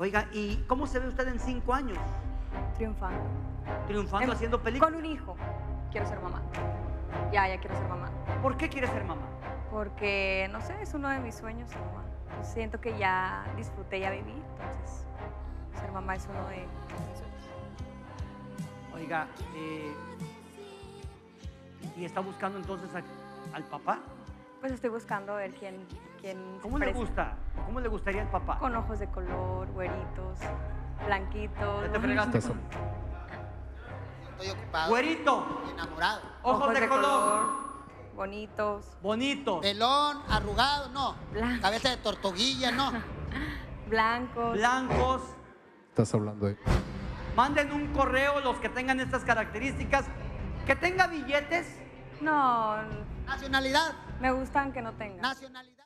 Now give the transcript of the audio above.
Oiga, ¿y cómo se ve usted en cinco años? Triunfando. Triunfando Em, haciendo películas. Con un hijo. Quiero ser mamá. Ya, ya quiero ser mamá. ¿Por qué quiere ser mamá? Porque, no sé, es uno de mis sueños ser mamá. Yo siento que ya disfruté, ya viví. Entonces, ser mamá es uno de mis sueños. Oiga, eh, ¿y está buscando entonces a- al papá? Pues estoy buscando ver quién, quién ¿Cómo le gusta? ¿O ¿Cómo le gustaría el papá? Con ojos de color, güeritos, blanquitos. Ya te fregaste. Estás- Estoy ocupado. Güerito, Enamorado. ojos, de, color, bonitos, bonitos, Pelón, arrugado, no. Blanco. Cabeza de tortuguilla, no. blancos. blancos. Estás hablando de. Manden un correo los que tengan estas características. Que tenga billetes. No, Nacionalidad. me gustan que no tengan. Nacionalidad.